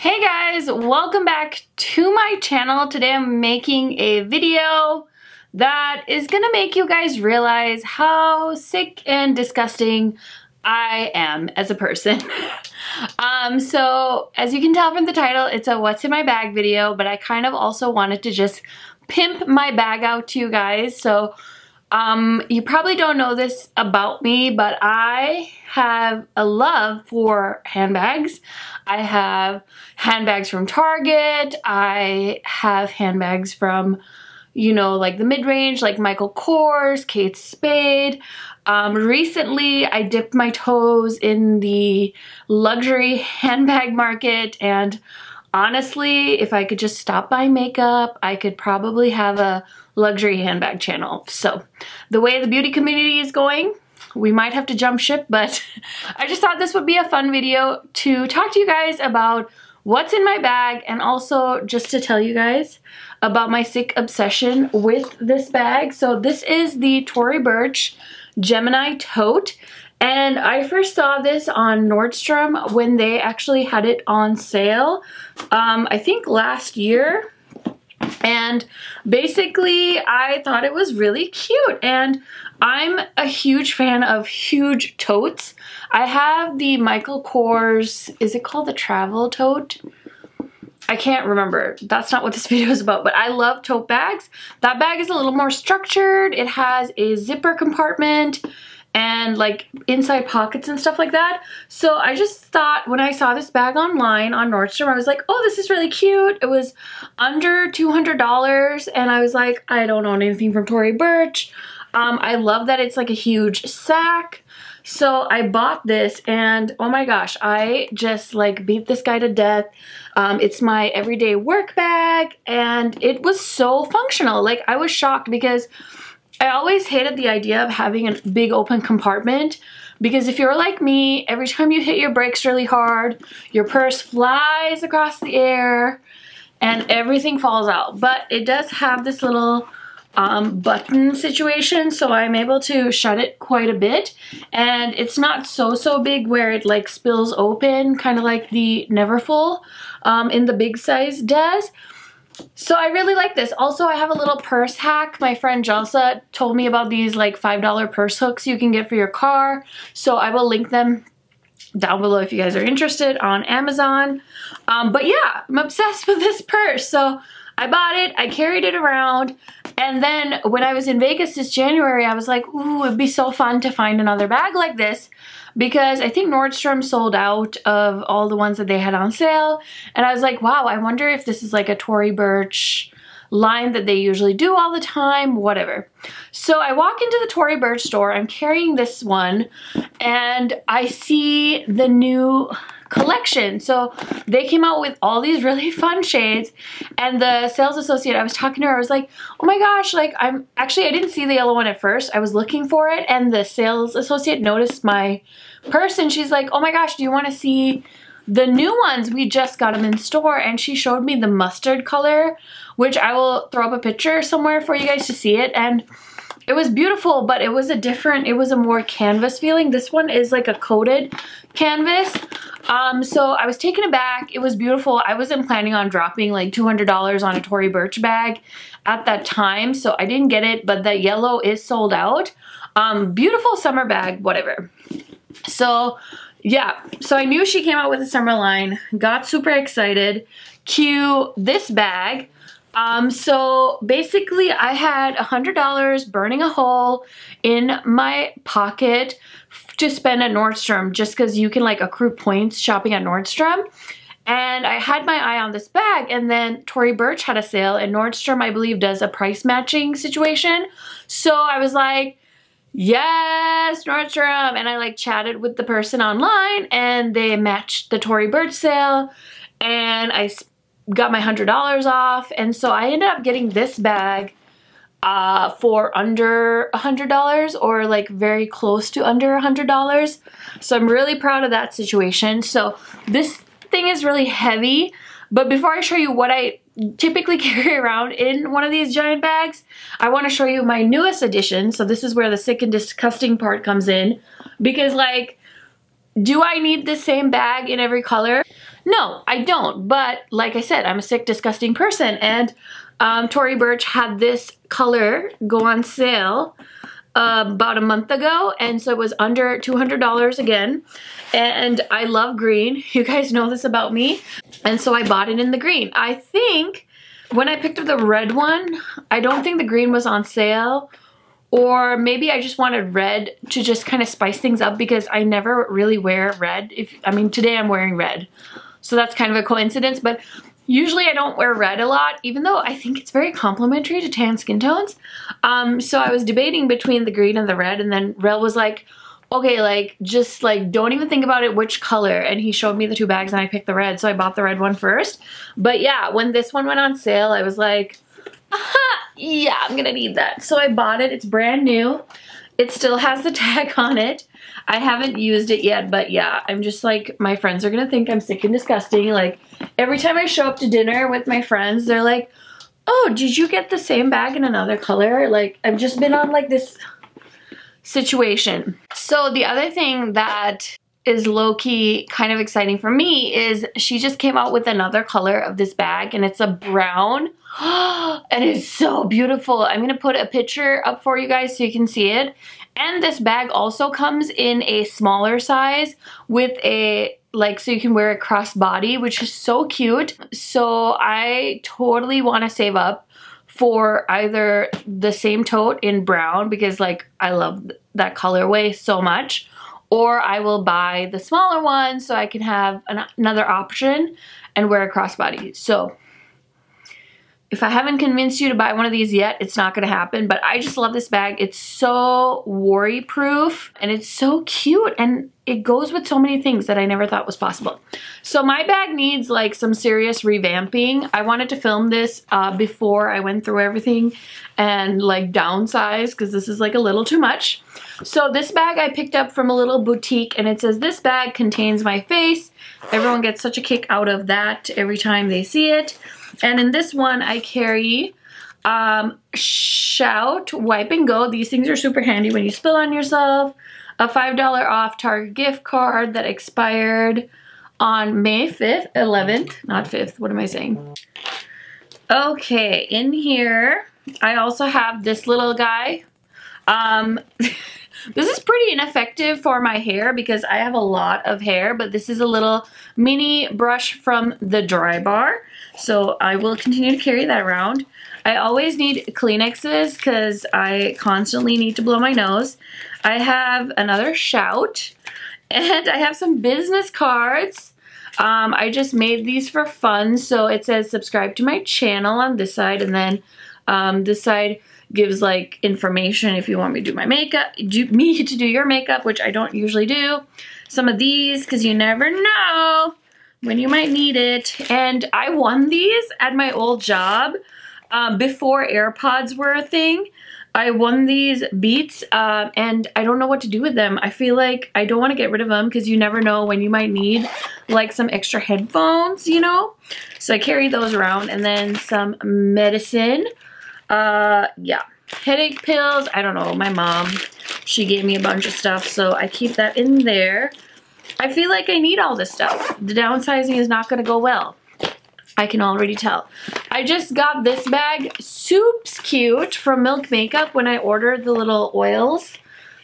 Hey guys, welcome back to my channel. Today I'm making a video that is gonna make you guys realize how sick and disgusting I am as a person. um, so as you can tell from the title, it's a what's in my bag video, but I kind of also wanted to just pimp my bag out to you guys. So um, you probably don't know this about me, but I have a love for handbags. I have handbags from Target. I have handbags from, you know, like the mid-range, like Michael Kors, Kate Spade. Um, recently, I dipped my toes in the luxury handbag market and honestly, if I could just stop buying makeup, I could probably have a luxury handbag channel. So the way the beauty community is going, we might have to jump ship, but I just thought this would be a fun video to talk to you guys about what's in my bag and also just to tell you guys about my sick obsession with this bag. So this is the Tory Burch Gemini Tote. And I first saw this on Nordstrom when they actually had it on sale, um, I think last year. And basically, I thought it was really cute. And I'm a huge fan of huge totes. I have the Michael Kors, is it called the Travel Tote? I can't remember. That's not what this video is about, but I love tote bags. That bag is a little more structured. It has a zipper compartment and like inside pockets and stuff like that. So I just thought when I saw this bag online on Nordstrom, I was like, oh, this is really cute. It was under $200 and I was like, I don't own anything from Tory Burch. Um, I love that it's like a huge sack. So I bought this and oh my gosh, I just like beat this guy to death. Um, it's my everyday work bag and it was so functional. Like I was shocked because I always hated the idea of having a big open compartment because if you're like me, every time you hit your brakes really hard, your purse flies across the air and everything falls out. But it does have this little um, button situation so I'm able to shut it quite a bit and it's not so so big where it like spills open kind of like the Neverfull um, in the big size does so I really like this. Also, I have a little purse hack. My friend Jalsa told me about these like $5 purse hooks you can get for your car. So I will link them down below if you guys are interested on Amazon. Um, but yeah, I'm obsessed with this purse. So I bought it, I carried it around, and then when I was in Vegas this January, I was like, ooh, it'd be so fun to find another bag like this because I think Nordstrom sold out of all the ones that they had on sale. And I was like, wow, I wonder if this is like a Tory Burch line that they usually do all the time, whatever. So I walk into the Tory Burch store, I'm carrying this one, and I see the new collection. So they came out with all these really fun shades and the sales associate, I was talking to her, I was like, oh my gosh, like I'm, actually I didn't see the yellow one at first. I was looking for it and the sales associate noticed my purse and she's like, oh my gosh, do you want to see the new ones? We just got them in store and she showed me the mustard color, which I will throw up a picture somewhere for you guys to see it. And it was beautiful, but it was a different, it was a more canvas feeling. This one is like a coated canvas. Um, so I was taken aback. It was beautiful. I wasn't planning on dropping like $200 on a Tory Burch bag at that time, so I didn't get it, but the yellow is sold out. Um, beautiful summer bag, whatever. So yeah, so I knew she came out with a summer line, got super excited. Cue this bag. Um, so basically I had a $100 burning a hole in my pocket to spend at Nordstrom just because you can like accrue points shopping at Nordstrom. And I had my eye on this bag and then Tory Burch had a sale and Nordstrom I believe does a price matching situation. So I was like, yes, Nordstrom. And I like chatted with the person online and they matched the Tory Burch sale and I got my $100 off. And so I ended up getting this bag uh, for under a $100 or like very close to under a $100. So I'm really proud of that situation. So this thing is really heavy, but before I show you what I typically carry around in one of these giant bags, I want to show you my newest addition. So this is where the sick and disgusting part comes in because like, do I need the same bag in every color? No, I don't. But like I said, I'm a sick, disgusting person. And um, Tory Burch had this color go on sale uh, about a month ago. And so it was under $200 again. And I love green. You guys know this about me. And so I bought it in the green. I think when I picked up the red one, I don't think the green was on sale or maybe I just wanted red to just kind of spice things up because I never really wear red. If I mean, today I'm wearing red. So that's kind of a coincidence, but usually I don't wear red a lot, even though I think it's very complimentary to tan skin tones. Um, so I was debating between the green and the red, and then Rel was like, okay, like, just like, don't even think about it which color. And he showed me the two bags and I picked the red, so I bought the red one first. But yeah, when this one went on sale, I was like, yeah, I'm gonna need that. So I bought it, it's brand new. It still has the tag on it. I haven't used it yet, but yeah, I'm just like, my friends are gonna think I'm sick and disgusting. Like, every time I show up to dinner with my friends, they're like, oh, did you get the same bag in another color? Like, I've just been on like this situation. So the other thing that is low-key kind of exciting for me is she just came out with another color of this bag and it's a brown and it's so beautiful. I'm going to put a picture up for you guys so you can see it. And this bag also comes in a smaller size with a, like, so you can wear a crossbody, which is so cute. So I totally want to save up for either the same tote in brown because, like, I love that colorway so much or I will buy the smaller one so I can have an another option and wear a crossbody. So if I haven't convinced you to buy one of these yet, it's not going to happen. But I just love this bag. It's so worry proof and it's so cute and it goes with so many things that I never thought was possible. So my bag needs like some serious revamping. I wanted to film this uh, before I went through everything and like downsize because this is like a little too much. So this bag I picked up from a little boutique and it says this bag contains my face. Everyone gets such a kick out of that every time they see it. And in this one, I carry um, Shout Wipe and Go. These things are super handy when you spill on yourself. A $5 off Target gift card that expired on May 5th, 11th, not 5th, what am I saying? Okay, in here, I also have this little guy. Um, this is pretty ineffective for my hair because I have a lot of hair, but this is a little mini brush from the Drybar. So I will continue to carry that around. I always need Kleenexes because I constantly need to blow my nose. I have another shout and I have some business cards. Um, I just made these for fun. So it says subscribe to my channel on this side and then um, this side gives like information if you want me to do my makeup, do, me to do your makeup, which I don't usually do. Some of these because you never know when you might need it. And I won these at my old job um, before AirPods were a thing. I won these Beats uh, and I don't know what to do with them. I feel like I don't want to get rid of them because you never know when you might need like some extra headphones, you know? So I carry those around and then some medicine. Uh, yeah, headache pills. I don't know, my mom, she gave me a bunch of stuff so I keep that in there. I feel like I need all this stuff. The downsizing is not going to go well. I can already tell. I just got this bag, soups cute, from Milk Makeup when I ordered the little oils.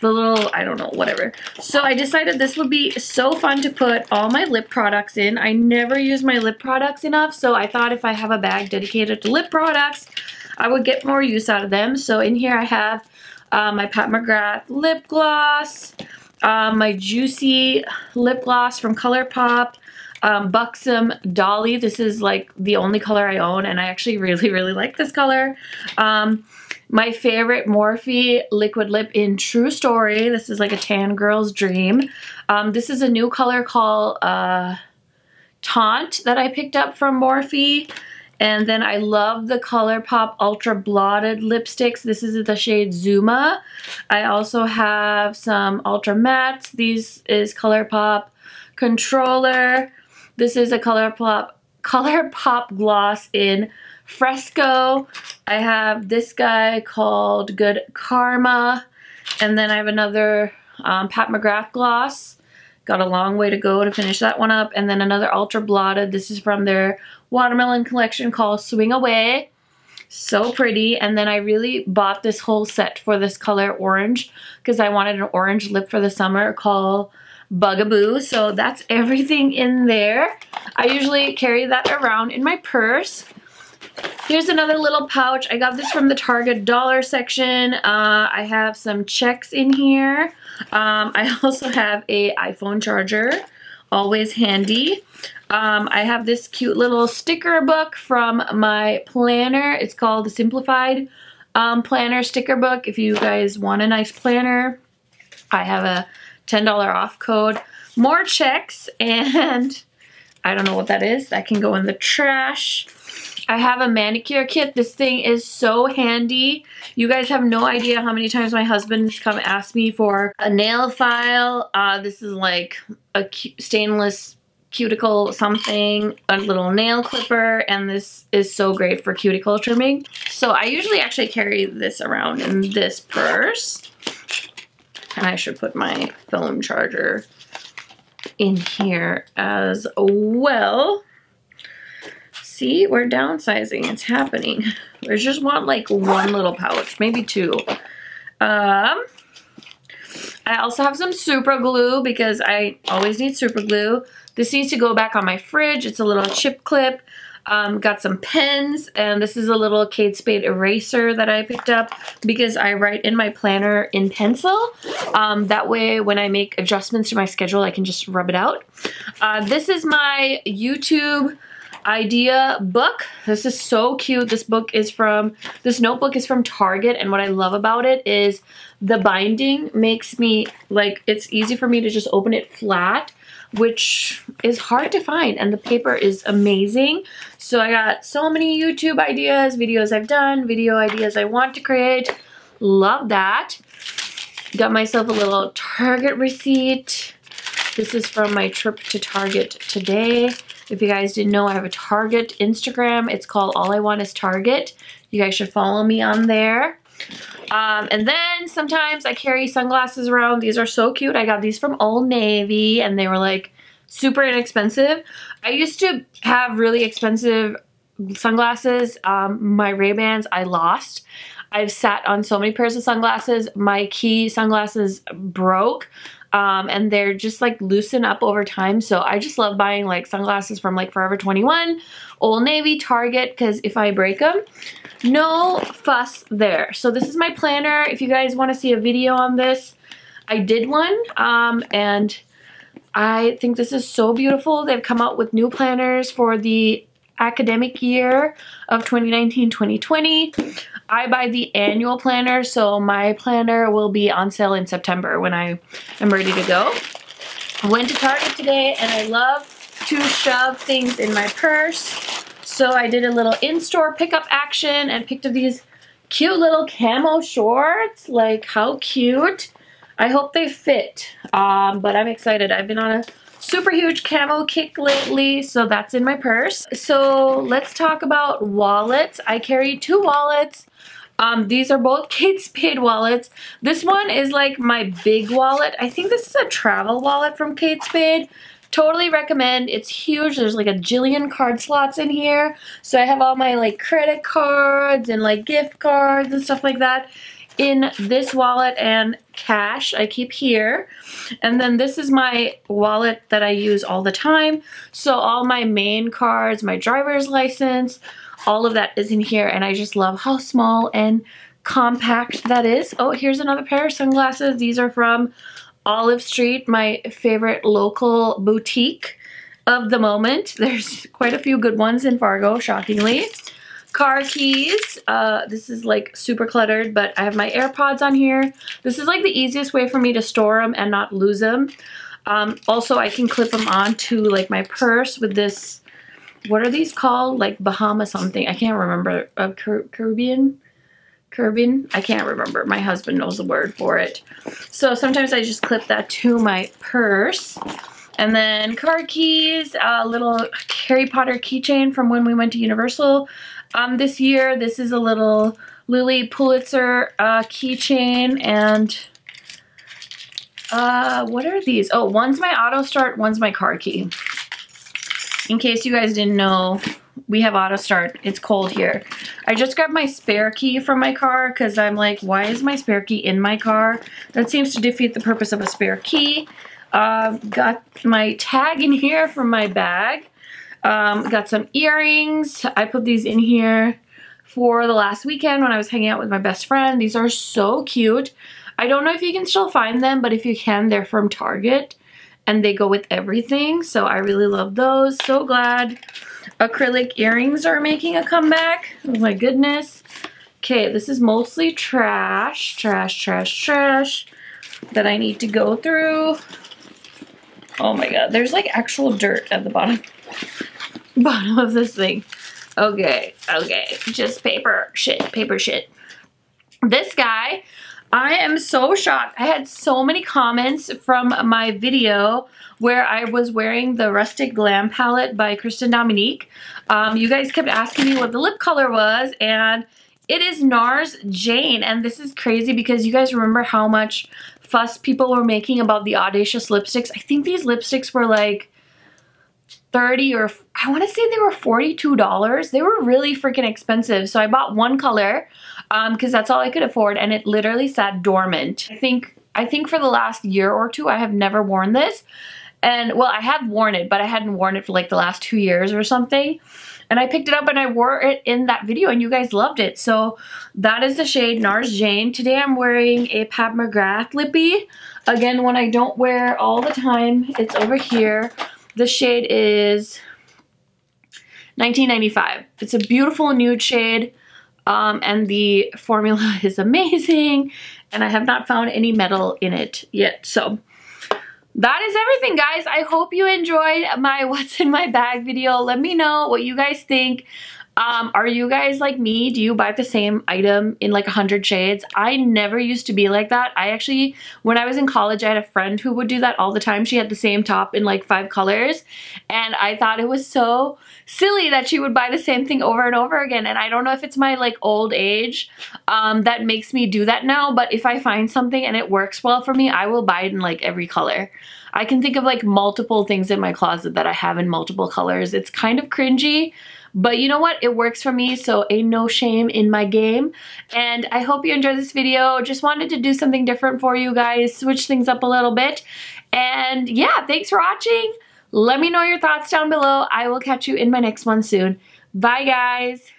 The little, I don't know, whatever. So I decided this would be so fun to put all my lip products in. I never use my lip products enough, so I thought if I have a bag dedicated to lip products, I would get more use out of them. So in here I have uh, my Pat McGrath lip gloss, um, my Juicy lip gloss from ColourPop. Um, Buxom Dolly. This is like the only color I own and I actually really, really like this color. Um, my favorite Morphe liquid lip in True Story. This is like a tan girl's dream. Um, this is a new color called uh, Taunt that I picked up from Morphe. And then I love the ColourPop Ultra Blotted lipsticks. This is the shade Zuma. I also have some Ultra Mattes. These is ColourPop Controller. This is a ColourPop, ColourPop gloss in Fresco. I have this guy called Good Karma. And then I have another um, Pat McGrath gloss Got a long way to go to finish that one up. And then another Ultra Blotted. This is from their watermelon collection called Swing Away. So pretty. And then I really bought this whole set for this color orange because I wanted an orange lip for the summer called Bugaboo. So that's everything in there. I usually carry that around in my purse. Here's another little pouch. I got this from the Target dollar section. Uh, I have some checks in here. Um, I also have a iPhone charger, always handy. Um, I have this cute little sticker book from my planner. It's called the Simplified um, Planner Sticker Book. If you guys want a nice planner, I have a $10 off code. More checks and I don't know what that is. That can go in the trash. I have a manicure kit. This thing is so handy. You guys have no idea how many times my husband has come ask me for a nail file. Uh, this is like a stainless cuticle something, a little nail clipper, and this is so great for cuticle trimming. So I usually actually carry this around in this purse. And I should put my phone charger in here as well. See, we're downsizing. It's happening. We just want like one little pouch, maybe two. Um, I also have some super glue because I always need super glue. This needs to go back on my fridge. It's a little chip clip. Um, got some pens, and this is a little Kate Spade eraser that I picked up because I write in my planner in pencil. Um, that way, when I make adjustments to my schedule, I can just rub it out. Uh, this is my YouTube idea book. This is so cute. This book is from, this notebook is from Target and what I love about it is the binding makes me, like, it's easy for me to just open it flat which is hard to find and the paper is amazing. So I got so many YouTube ideas, videos I've done, video ideas I want to create. Love that. Got myself a little Target receipt. This is from my trip to Target today. If you guys didn't know, I have a Target Instagram. It's called All I Want Is Target. You guys should follow me on there. Um, and then sometimes I carry sunglasses around. These are so cute. I got these from Old Navy and they were like super inexpensive. I used to have really expensive sunglasses. Um, my Ray-Bans I lost. I've sat on so many pairs of sunglasses. My key sunglasses broke. Um, and they're just like loosen up over time. So I just love buying like sunglasses from like Forever 21, Old Navy, Target, because if I break them, no fuss there. So this is my planner. If you guys want to see a video on this, I did one um, and I think this is so beautiful. They've come out with new planners for the academic year of 2019-2020. I buy the annual planner, so my planner will be on sale in September when I am ready to go. I went to Target today and I love to shove things in my purse. So I did a little in-store pickup action and picked up these cute little camo shorts. Like, how cute. I hope they fit, um, but I'm excited. I've been on a super huge camo kick lately, so that's in my purse. So let's talk about wallets. I carry two wallets. Um, these are both Kate Spade wallets. This one is like my big wallet. I think this is a travel wallet from Kate Spade. Totally recommend. It's huge. There's like a jillion card slots in here. So I have all my like credit cards and like gift cards and stuff like that in this wallet and cash I keep here. And then this is my wallet that I use all the time. So all my main cards, my driver's license, all of that is in here. And I just love how small and compact that is. Oh, here's another pair of sunglasses. These are from Olive Street, my favorite local boutique of the moment. There's quite a few good ones in Fargo, shockingly. Car keys. Uh, this is like super cluttered, but I have my AirPods on here. This is like the easiest way for me to store them and not lose them. Um, also, I can clip them onto like my purse with this, what are these called? Like Bahama something. I can't remember. Uh, Caribbean? Caribbean? I can't remember. My husband knows the word for it. So sometimes I just clip that to my purse. And then car keys, a little Harry Potter keychain from when we went to Universal um, this year. This is a little Lilly Pulitzer uh, keychain and Uh, what are these? Oh, one's my auto start, one's my car key. In case you guys didn't know, we have auto start. It's cold here. I just grabbed my spare key from my car because I'm like, why is my spare key in my car? That seems to defeat the purpose of a spare key. Uh, got my tag in here from my bag. Um, got some earrings. I put these in here for the last weekend when I was hanging out with my best friend. These are so cute. I don't know if you can still find them, but if you can, they're from Target and they go with everything. So I really love those. So glad acrylic earrings are making a comeback. Oh my goodness. Okay, this is mostly trash, trash, trash, trash that I need to go through. Oh my god, there's like actual dirt at the bottom, bottom of this thing. Okay, okay, just paper shit, paper shit. This guy, I am so shocked. I had so many comments from my video where I was wearing the Rustic Glam palette by Christen Dominique. Um, you guys kept asking me what the lip color was and it is NARS Jane and this is crazy because you guys remember how much fuss people were making about the Audacious lipsticks. I think these lipsticks were like 30 or I want to say they were $42. They were really freaking expensive. So I bought one color because um, that's all I could afford and it literally sat dormant. I think I think for the last year or two I have never worn this. And well, I have worn it, but I hadn't worn it for like the last two years or something. And I picked it up and I wore it in that video and you guys loved it. So that is the shade NARS Jane. Today I'm wearing a Pat McGrath lippy. Again, one I don't wear all the time. It's over here. The shade is 1995. It's a beautiful nude shade. Um, and the formula is amazing and I have not found any metal in it yet. So that is everything guys. I hope you enjoyed my what's in my bag video. Let me know what you guys think. Um, are you guys like me? Do you buy the same item in like a hundred shades? I never used to be like that. I actually, when I was in college, I had a friend who would do that all the time. She had the same top in like five colors. And I thought it was so silly that she would buy the same thing over and over again. And I don't know if it's my like old age um, that makes me do that now. But if I find something and it works well for me, I will buy it in like every color. I can think of like multiple things in my closet that I have in multiple colors. It's kind of cringy, but you know what? It works for me, so ain't no shame in my game. And I hope you enjoyed this video. Just wanted to do something different for you guys, switch things up a little bit. And yeah, thanks for watching. Let me know your thoughts down below. I will catch you in my next one soon. Bye, guys.